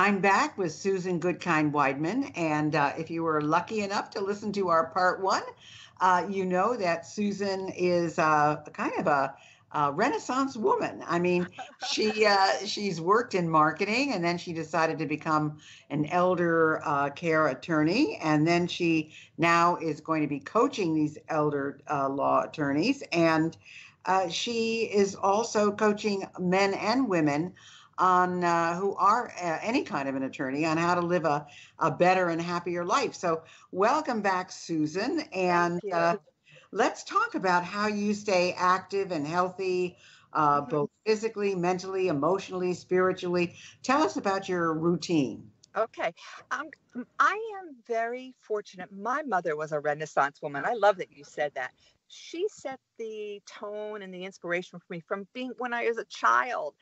I'm back with Susan Goodkind Wideman. And uh, if you were lucky enough to listen to our part one, uh, you know that Susan is uh, kind of a, a, Renaissance woman. I mean, she uh, she's worked in marketing, and then she decided to become an elder uh, care attorney, and then she now is going to be coaching these elder uh, law attorneys, and she is also coaching men and women on uh, who are uh, any kind of an attorney on how to live a, a better and happier life. So, welcome back, Susan. And uh, let's talk about how you stay active and healthy, uh, mm-hmm. both physically, mentally, emotionally, spiritually. Tell us about your routine. Okay. Um, I am very fortunate. My mother was a Renaissance woman. I love that you said that. She set the tone and the inspiration for me from being when I was a child.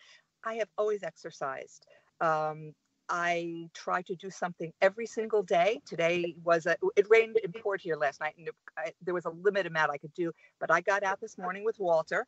I have always exercised. Um, I try to do something every single day. Today was a, it rained in Port here last night, and I, there was a limited amount I could do. But I got out this morning with Walter,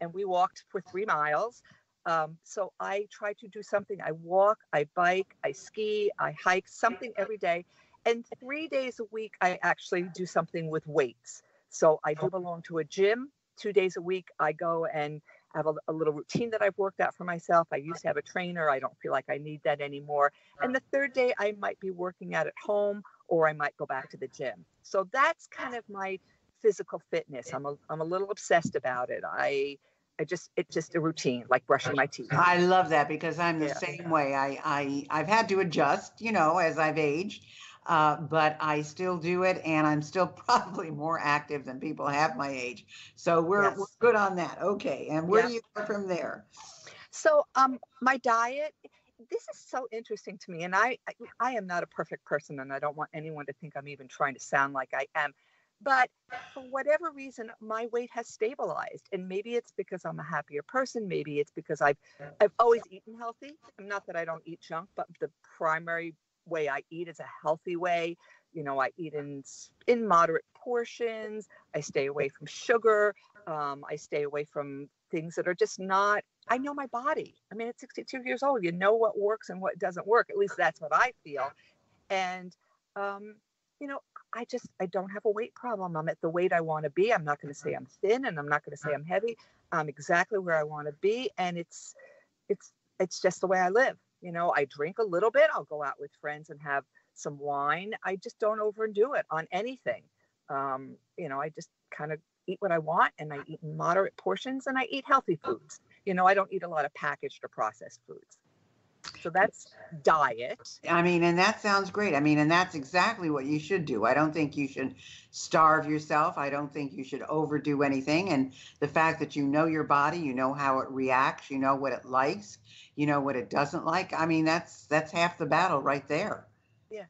and we walked for three miles. Um, so I try to do something. I walk, I bike, I ski, I hike, something every day. And three days a week, I actually do something with weights. So I do belong to a gym. Two days a week, I go and I have a, a, little routine that I've worked out for myself. I used to have a trainer. I don't feel like I need that anymore. And the third day, I might be working out at home or I might go back to the gym. So that's kind of my physical fitness. I'm a, I'm a little obsessed about it. I, I just, it's just a routine, like brushing my teeth. I love that because I'm the yeah. same way. I, I, I've had to adjust, you know, as I've aged uh, but I still do it, and I'm still probably more active than people have my age. So we're, yes. we're good on that. Okay, and where do you go from there? So, um, my diet. This is so interesting to me, and I, I I am not a perfect person, and I don't want anyone to think I'm even trying to sound like I am but for whatever reason my weight has stabilized and maybe it's because i'm a happier person maybe it's because i've i've always eaten healthy not that i don't eat junk but the primary way I eat is a healthy way. You know, I eat in in moderate portions. I stay away from sugar. Um, I stay away from things that are just not. I know my body. I mean, at 62 years old, you know what works and what doesn't work. At least that's what I feel. And um, you know, I just I don't have a weight problem. I'm at the weight I want to be. I'm not going to say I'm thin, and I'm not going to say I'm heavy. I'm exactly where I want to be, and it's it's it's just the way I live. You know, I drink a little bit. I'll go out with friends and have some wine. I just don't overdo it on anything. Um, you know, I just kind of eat what I want and I eat moderate portions and I eat healthy foods. You know, I don't eat a lot of packaged or processed foods. So that's diet. I mean, and that sounds great. I mean, and that's exactly what you should do. I don't think you should starve yourself. I don't think you should overdo anything. And the fact that you know your body, you know how it reacts, you know what it likes, you know what it doesn't like. I mean, that's that's half the battle right there. Yeah.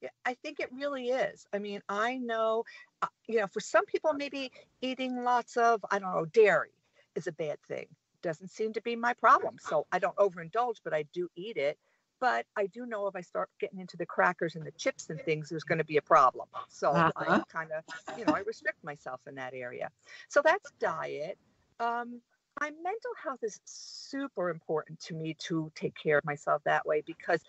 Yeah, I think it really is. I mean, I know, uh, you know, for some people, maybe eating lots of, I don't know, dairy is a bad thing doesn't seem to be my problem. So I don't overindulge, but I do eat it. But I do know if I start getting into the crackers and the chips and things, there's going to be a problem. So uh-huh. I kind of, you know, I restrict myself in that area. So that's diet. Um, my mental health is super important to me to take care of myself that way because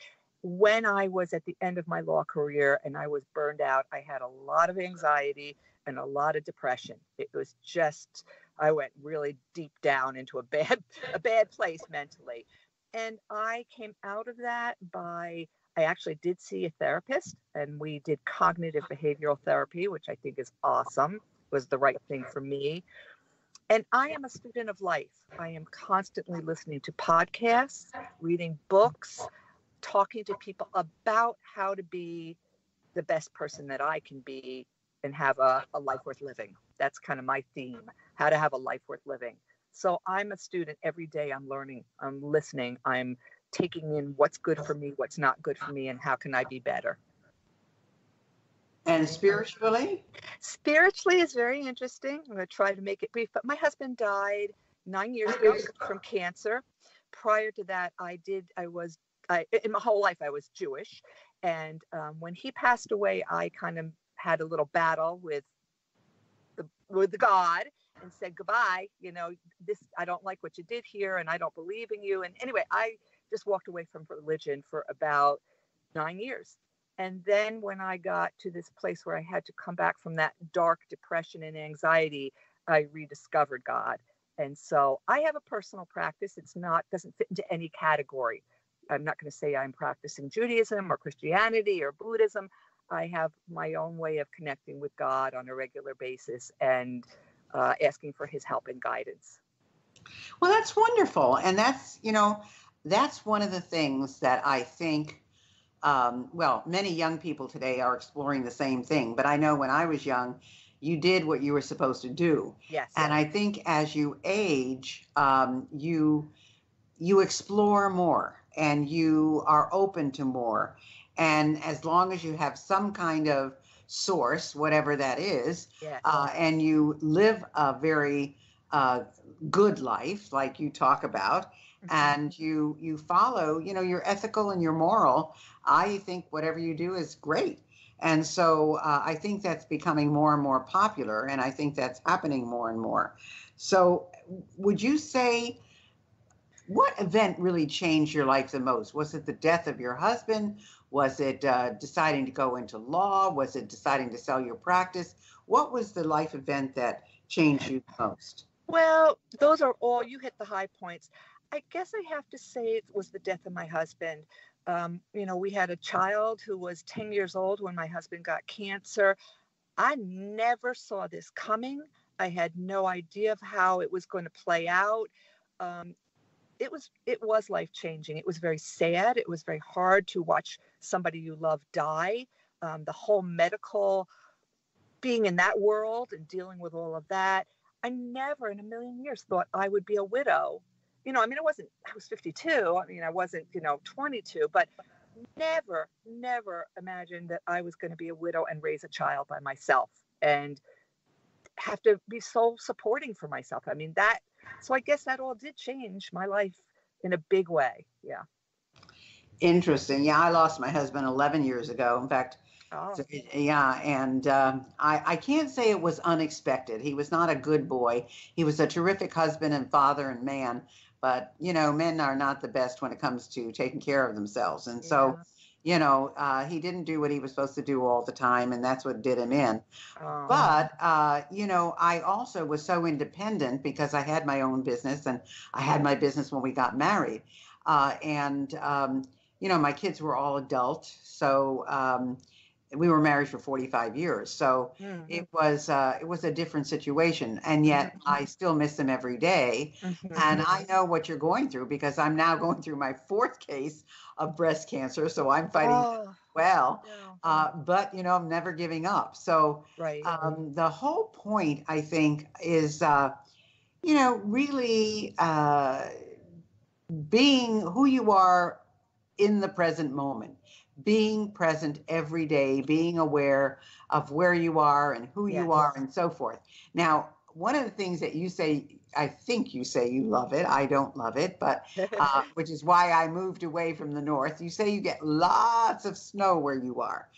when I was at the end of my law career and I was burned out, I had a lot of anxiety and a lot of depression. It was just I went really deep down into a bad a bad place mentally. And I came out of that by I actually did see a therapist and we did cognitive behavioral therapy, which I think is awesome. was the right thing for me. And I am a student of life. I am constantly listening to podcasts, reading books, talking to people about how to be the best person that I can be and have a, a life worth living. That's kind of my theme how to have a life worth living. So I'm a student every day. I'm learning, I'm listening, I'm taking in what's good for me, what's not good for me, and how can I be better. And spiritually? Spiritually is very interesting. I'm going to try to make it brief, but my husband died nine years ago from cancer. Prior to that, I did, I was, I, in my whole life, I was Jewish. And um, when he passed away, I kind of had a little battle with the, with God and said goodbye you know this i don't like what you did here and i don't believe in you and anyway i just walked away from religion for about nine years. And then when I got to this place where I had to come back from that dark depression and anxiety, I rediscovered God. And so I have a personal practice. It's not doesn't fit into any category. I'm not going to say I'm practicing Judaism or Christianity or Buddhism. I have my own way of connecting with God on a regular basis and uh, asking for His help and guidance. Well, that's wonderful, and that's you know that's one of the things that I think. Um, well, many young people today are exploring the same thing, but I know when I was young, you did what you were supposed to do. Yes. And I think as you age, um, you you explore more and you are open to more. And as long as you have some kind of source, whatever that is, yes. uh, and you live a very uh, good life, like you talk about, mm-hmm. and you you follow, you know, you're ethical and you're moral. I think whatever you do is great. And so uh, I think that's becoming more and more popular, and I think that's happening more and more. So, would you say what event really changed your life the most? Was it the death of your husband? Was it uh, deciding to go into law? Was it deciding to sell your practice? What was the life event that changed you most? Well, those are all, you hit the high points. I guess I have to say it was the death of my husband. Um, you know, we had a child who was 10 years old when my husband got cancer. I never saw this coming. I had no idea of how it was going to play out. Um, it was it was life changing. It was very sad. It was very hard to watch somebody you love die. Um, the whole medical being in that world and dealing with all of that. I never in a million years thought I would be a widow. You know, I mean, I wasn't, I was 52. I mean, I wasn't, you know, 22, but never, never imagined that I was going to be a widow and raise a child by myself and have to be so supporting for myself. I mean, that so I guess that all did change my life in a big way. Yeah. Interesting. Yeah, I lost my husband 11 years ago. In fact, oh. yeah, and um, I, I can't say it was unexpected. He was not a good boy. He was a terrific husband and father and man, but you know, men are not the best when it comes to taking care of themselves. And so, yeah you know, uh, he didn't do what he was supposed to do all the time, and that's what did him in. Oh. But, uh, you know, I also was so independent because I had my own business and I had my business when we got married. Uh, and, um, you know, my kids were all adult. So, um, we were married for 45 years so mm-hmm. it was uh, it was a different situation and yet mm-hmm. i still miss them every day. Mm-hmm. and i know what you're going through because i'm now going through my fourth case of breast cancer so i'm fighting oh, well uh, but you know i'm never giving up so right. um, the whole point i think is uh, you know really uh, being who you are in the present moment being present every day, being aware of where you are and who yes. you are and so forth. Now, one of the things that you say, I think you say you love it. I don't love it, but uh, which is why I moved away from the north. You say you get lots of snow where you are.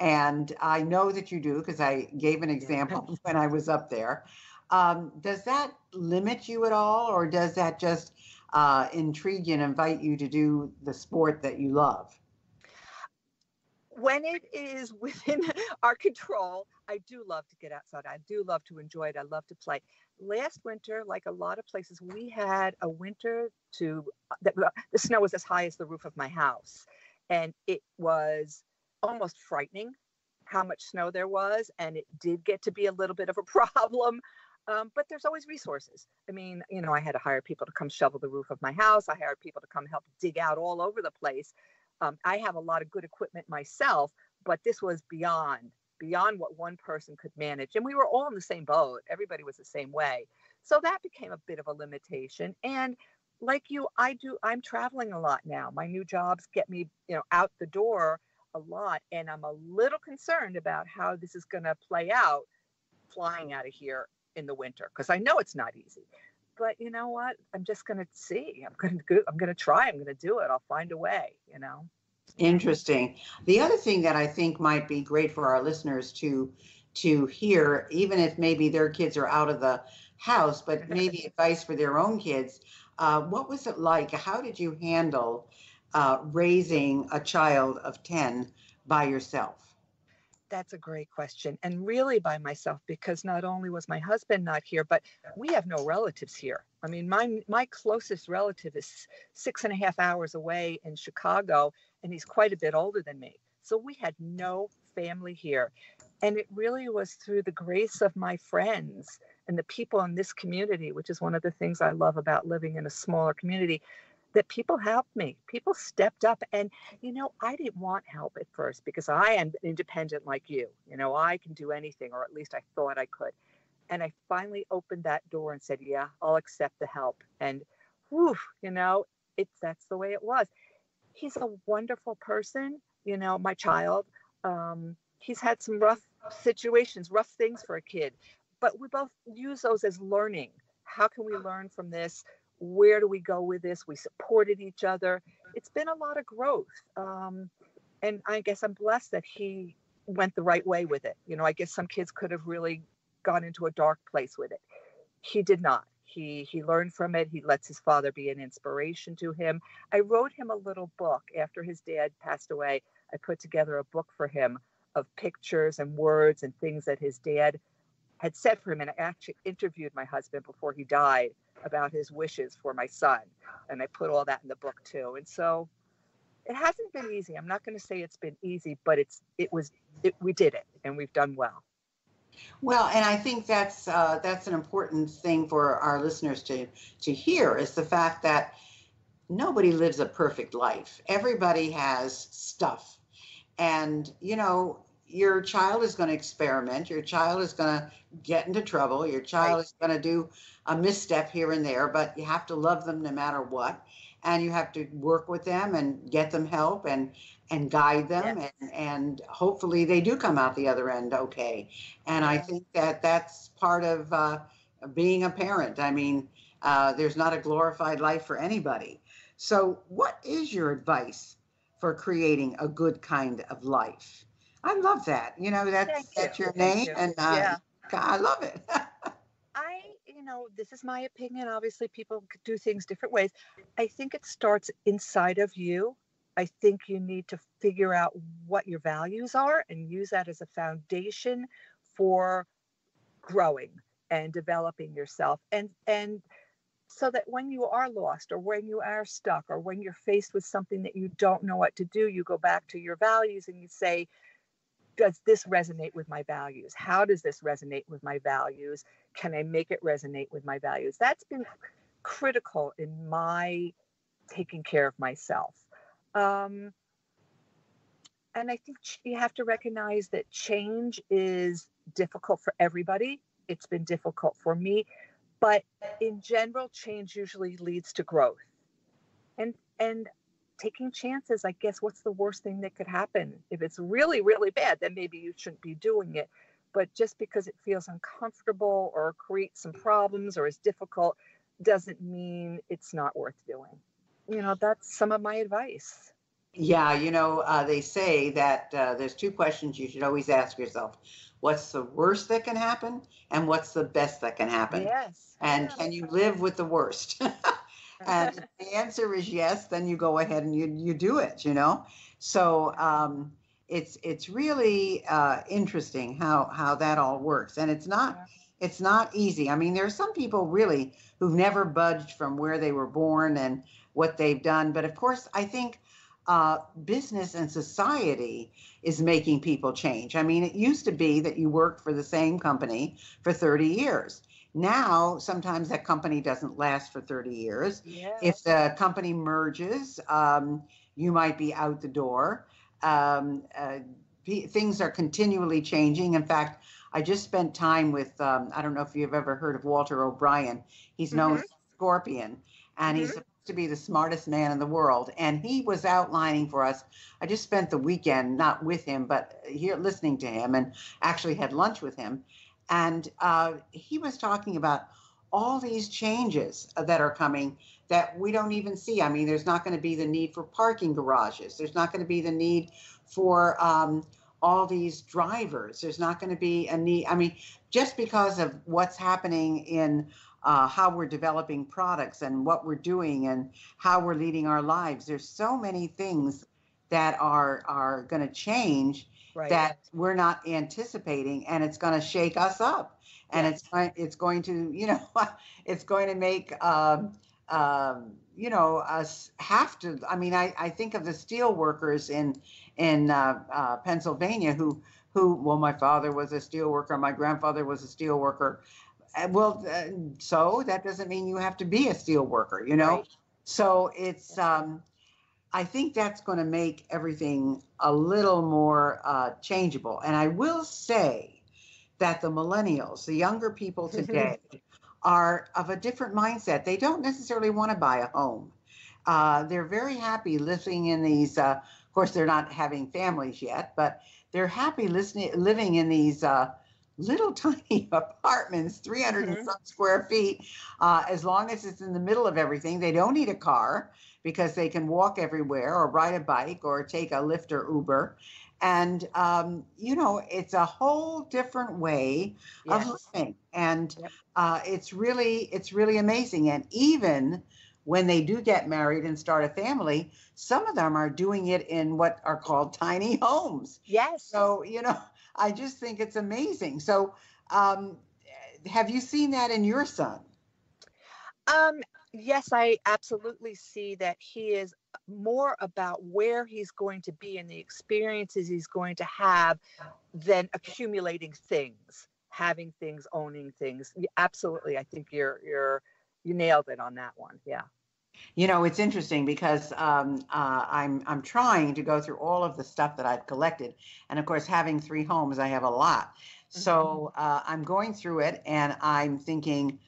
And I know that you do because I gave an example when I was up there. Um, does that limit you at all, or does that just uh, intrigue you and invite you to do the sport that you love? When it is within our control, I do love to get outside. I do love to enjoy it. I love to play. Last winter, like a lot of places, we had a winter to uh, that uh, the snow was as high as the roof of my house, and it was almost frightening how much snow there was, and it did get to be a little bit of a problem. Um, but there's always resources. I mean, you know, I had to hire people to come shovel the roof of my house. I hired people to come help dig out all over the place um, I have a lot of good equipment myself, but this was beyond beyond what one person could manage. And we were all in the same boat. Everybody was the same way. So that became a bit of a limitation. And like you, I do, I'm traveling a lot now. My new jobs get me, you know, out the door a lot. And I'm a little concerned about how this is going to play out flying out of here in the winter because I know it's not easy but you know what? I'm just going to see. I'm going to go, I'm going to try. I'm going to do it. I'll find a way, you know. Interesting. The other thing that I think might be great for our listeners to to hear, even if maybe their kids are out of the house, but maybe advice for their own kids. Uh, what was it like? How did you handle uh, raising a child of 10 by yourself? That's a great question. And really by myself, because not only was my husband not here, but we have no relatives here. I mean, my my closest relative is six and a half hours away in Chicago, and he's quite a bit older than me. So we had no family here. And it really was through the grace of my friends and the people in this community, which is one of the things I love about living in a smaller community, that people helped me. People stepped up. And, you know, I didn't want help at first because I am independent like you. You know, I can do anything, or at least I thought I could. And I finally opened that door and said, Yeah, I'll accept the help. And whew, you know, it's that's the way it was. He's a wonderful person, you know, my child. Um, he's had some rough situations, rough things for a kid, but we both use those as learning. How can we learn from this? Where do we go with this? We supported each other. It's been a lot of growth. Um, and I guess I'm blessed that he went the right way with it. You know, I guess some kids could have really gone into a dark place with it. He did not. He he learned from it. He lets his father be an inspiration to him. I wrote him a little book after his dad passed away. I put together a book for him of pictures and words and things that his dad had said for him. And I actually interviewed my husband before he died about his wishes for my son. And I put all that in the book too. And so it hasn't been easy. I'm not going to say it's been easy, but it's it was it, we did it and we've done well. Well, and I think that's uh, that's an important thing for our listeners to to hear is the fact that nobody lives a perfect life. Everybody has stuff, and you know your child is going to experiment. Your child is going to get into trouble. Your child right. is going to do a misstep here and there, but you have to love them no matter what. And you have to work with them and get them help and and guide them yes. and, and hopefully they do come out the other end okay. And I think that that's part of uh, being a parent. I mean, uh, there's not a glorified life for anybody. So, what is your advice for creating a good kind of life? I love that. You know, that's Thank that's you. your name, you. and uh, yeah. I love it. I, you know, this is my opinion. Obviously, people do things different ways. I think it starts inside of you. I think you need to figure out what your values are and use that as a foundation for growing and developing yourself and and so that when you are lost or when you are stuck or when you're faced with something that you don't know what to do you go back to your values and you say does this resonate with my values? How does this resonate with my values? Can I make it resonate with my values? That's been critical in my taking care of myself. Um, and I think you have to recognize that change is difficult for everybody. It's been difficult for me, but in general, change usually leads to growth. And and taking chances, I guess, what's the worst thing that could happen? If it's really, really bad, then maybe you shouldn't be doing it. But just because it feels uncomfortable or creates some problems or is difficult doesn't mean it's not worth doing. You know, that's some of my advice. Yeah, you know, uh, they say that uh, there's two questions you should always ask yourself what's the worst that can happen and what's the best that can happen yes and can you live with the worst and the answer is yes, then you go ahead and you you do it. You know, so um, it's it's really uh, interesting how how that all works, and it's not yeah. it's not easy. I mean, there are some people really who've never budged from where they were born and what they've done, but of course, I think. Uh, business and society is making people change. I mean, it used to be that you worked for the same company for 30 years now, sometimes that company doesn't last for 30 years. Yes. If the company merges, um, you might be out the door. Um, uh, p- things are continually changing. In fact, I just spent time with, um, I don't know if you've ever heard of Walter O'Brien. He's known mm-hmm. as Scorpion, and mm-hmm. he's supposed to be the smartest man in the world. And he was outlining for us. I just spent the weekend, not with him, but here listening to him and actually had lunch with him and uh, he was talking about all these changes that are coming that we don't even see. I mean, there's not going to be the need for parking garages. There's not going to be the need for um, all these drivers. There's not going to be a need. I mean, just because of what's happening in uh, how we're developing products and what we're doing and how we're leading our lives, there's so many things that are are going to change right. that we're not anticipating, and it's going to shake us up, and yes. it's going it's going to you know it's going to make. Um, um, you know, us have to. I mean, I, I think of the steel workers in in uh, uh, Pennsylvania who who. Well, my father was a steel worker. My grandfather was a steel worker. Uh, well, uh, so that doesn't mean you have to be a steel worker. You know. Right. So it's. Um, I think that's going to make everything a little more uh, changeable. And I will say that the millennials, the younger people today, are of a different mindset. They don't necessarily want to buy a home. Uh, they're very happy living in these. Uh, of course, they're not having families yet, but they're happy listening, living in these uh, little tiny apartments, 300 mm-hmm. and some square feet. Uh, as long as it's in the middle of everything, they don't need a car because they can walk everywhere or ride a bike or take a Lyft or Uber and um, you know it's a whole different way yes. of living and yep. uh, it's really it's really amazing and even when they do get married and start a family some of them are doing it in what are called tiny homes yes so you know i just think it's amazing so um, have you seen that in your son um, yes, I absolutely see that he is more about where he's going to be and the experiences he's going to have than accumulating things, having things, owning things. Absolutely, I think you're you're you nailed it on that one. Yeah. You know, it's interesting because um, uh, I'm I'm trying to go through all of the stuff that I've collected, and of course, having three homes, I have a lot. So mm-hmm. uh, I'm going through it, and I'm thinking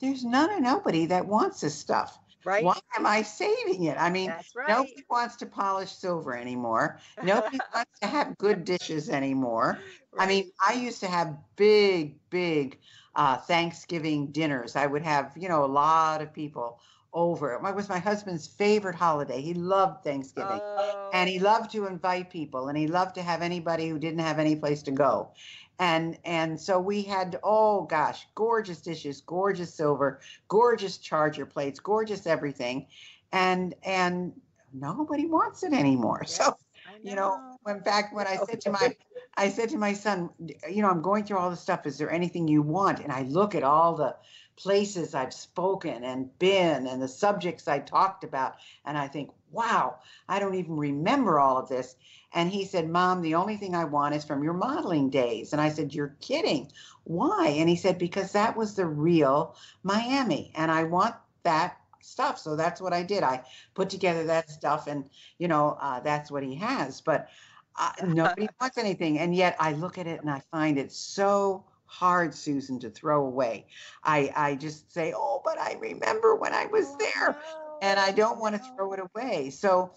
there's none or nobody that wants this stuff. Right. Why am I saving it? I mean, right. nobody wants to polish silver anymore. Nobody wants to have good dishes anymore. Right. I mean, I used to have big, big uh, Thanksgiving dinners. I would have, you know, a lot of people over. It was my husband's favorite holiday. He loved Thanksgiving. Oh. and he oh. loved to invite people and he loved to have anybody who didn't have any place to go. And and so we had oh gosh gorgeous dishes gorgeous silver gorgeous charger plates gorgeous everything. And and nobody wants it anymore. Yes, so you know in fact when i said to my i said to my son you know i'm going through all the stuff. Is there anything you want? And i look at all the places i've spoken and been and the subjects i talked about and i think wow i don't even remember all of this and he said, Mom, the only thing I want is from your modeling days. And I said, You're kidding. Why? And he said, Because that was the real Miami. And I want that stuff. So that's what I did. I put together that stuff, and, you know, uh, that's what he has. But uh, nobody wants anything. And yet I look at it and I find it so hard, Susan, to throw away. I, I just say, Oh, but I remember when I was there. And I don't want to throw it away. So,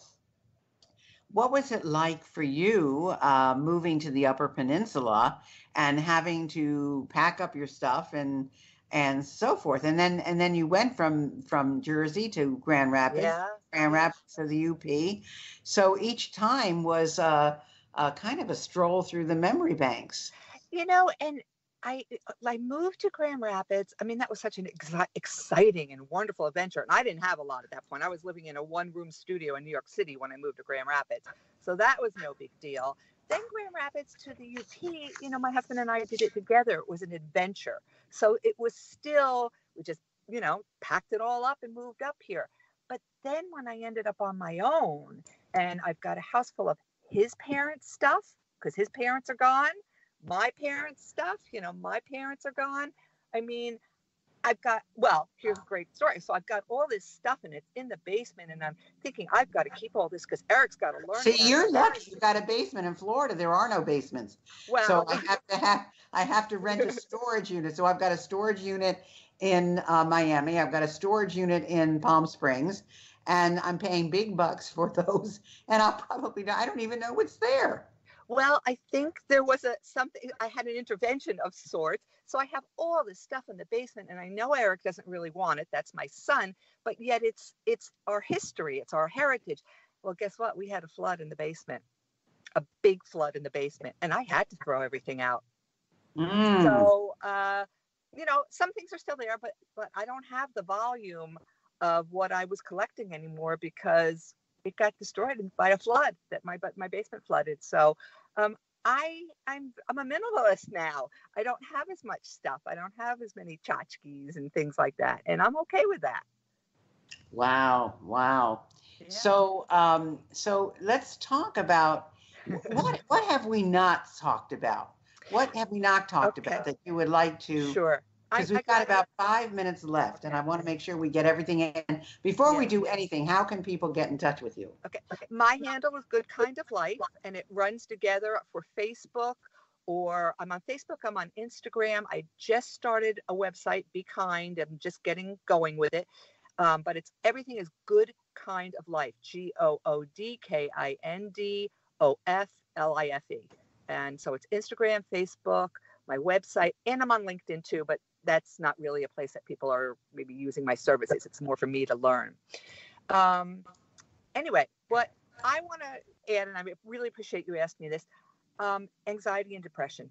what was it like for you uh, moving to the Upper Peninsula and having to pack up your stuff and and so forth? And then and then you went from from Jersey to Grand Rapids, yeah. Grand Rapids to the UP. So each time was uh, uh, kind of a stroll through the memory banks. You know, and I uh, I moved to Grand Rapids. I mean, that was such an exciting and wonderful adventure. And I didn't have a lot at that point. I was living in a one-room studio in New York City when I moved to Grand Rapids, so that was no big deal. Then Grand Rapids to the UP. You know, my husband and I did it together. It was an adventure. So it was still we just you know packed it all up and moved up here. But then when I ended up on my own and I've got a house full of his parents' stuff because his parents are gone my parents' stuff. You know, my parents are gone. I mean, I've got, well, here's a great story. So I've got all this stuff and it's in the basement, and I'm thinking I've got to keep all this because Eric's got to learn. See, you're lucky you got a basement in Florida. There are no basements. Well, so I have to have, I have to rent a storage unit. So I've got a storage unit in uh, Miami. I've got a storage unit in Palm Springs, and I'm paying big bucks for those. And I'll probably, I don't even know what's there. Well, I think there was a something I had an intervention of sorts. So I have all this stuff in the basement and I know Eric doesn't really want it. That's my son, but yet it's it's our history, it's our heritage. Well, guess what? We had a flood in the basement. a big flood in the basement, and I had to throw everything out. Mm. So, uh, you know, some things are still there, but but I don't have the volume of what I was collecting anymore because it got destroyed by a flood that my my basement flooded. So, um, I I'm I'm a minimalist now. I don't have as much stuff. I don't have as many tchotchkes and things like that, and I'm okay with that. Wow, wow. Yeah. So, um, so let's talk about what what have we not talked about? What have we not talked Okay. about that you would like to? Sure. I- Because I we've got about five minutes left, and I want to make sure we get everything in. Before we do anything, how can people get in touch with you? Okay. My handle is Goodkind of Life, and it runs together for Facebook, or I'm on Facebook, I'm on Instagram. I just started a website, Be Kind. I'm just getting going with it. Um, but it's everything is Good Kind of Life, G O O D K I N D O F L I F E. And so it's Instagram, Facebook, my website, and I'm on LinkedIn too, but that's not really a place that people are maybe using my services. It's more for me to learn. Um, anyway, what I want to add, and I really appreciate you asking me this um, anxiety and depression.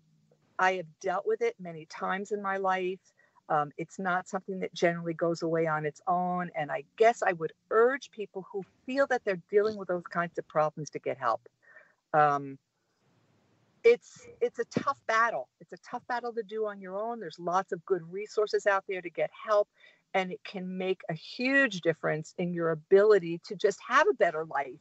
I have dealt with it many times in my life. Um, it's not something that generally goes away on its own. And I guess I would urge people who feel that they're dealing with those kinds of problems to get help. Um, it's it's a tough battle. It's a tough battle to do on your own. There's lots of good resources out there to get help and it can make a huge difference in your ability to just have a better life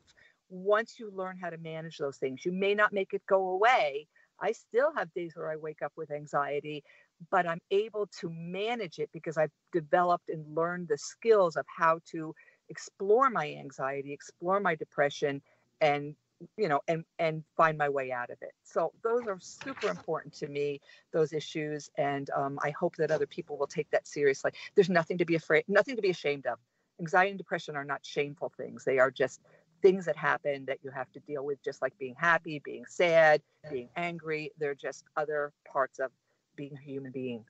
once you learn how to manage those things. You may not make it go away. I still have days where I wake up with anxiety, but I'm able to manage it because I've developed and learned the skills of how to explore my anxiety, explore my depression, and you know and and find my way out of it. So those are super important to me those issues and um, i hope that other people will take that seriously. There's nothing to be afraid nothing to be ashamed of. Anxiety and depression are not shameful things. They are just things that happen that you have to deal with just like being happy being sad being angry. They're just other parts of being a human being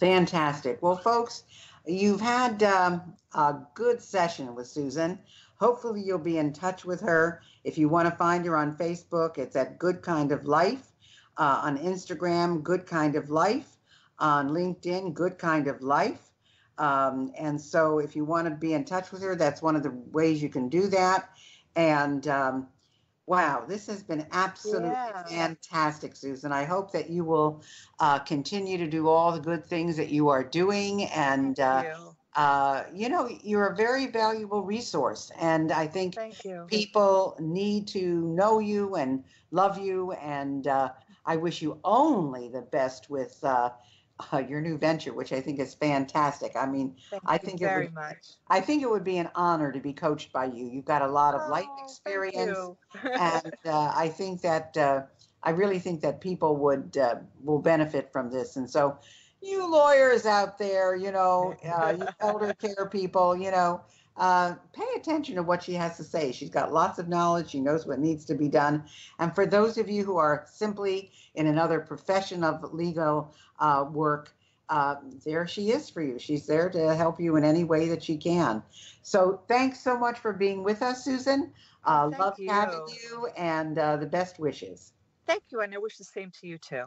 Fantastic. Well, folks, you've had um, a good session with Susan. Hopefully, you'll be in touch with her. If you want to find her on Facebook, it's at Goodkind of Life. Uh, on Instagram, Goodkind of Life. On LinkedIn, Goodkind of Life. Um, and so, if you want to be in touch with her, that's one of the ways you can do that. And um, wow, this has been absolutely Yeah. fantastic, Susan. I hope that you will uh, continue to do all the good things that you are doing. And, uh, you. uh, you know, you're a very valuable resource. And I think people need to know you and love you. And uh, I wish you only the best with uh, your new venture, which I think is fantastic. I mean, Thank I think it very would- much. I think it would be an honor to be coached by you. You've got a lot of life Oh, thank experience and uh, I think that uh, I really think that people would uh, will benefit from this. And so, you lawyers out there, you know, uh, you elder care people, you know, uh, pay attention to what she has to say. She's got lots of knowledge. She knows what needs to be done. And for those of you who are simply in another profession of legal uh, work. Uh, there she is for you. She's there to help you in any way that she can. So thanks so much for being with us, Susan. Uh, love having you. you and uh, the best wishes. Thank you, and I wish the same to you too.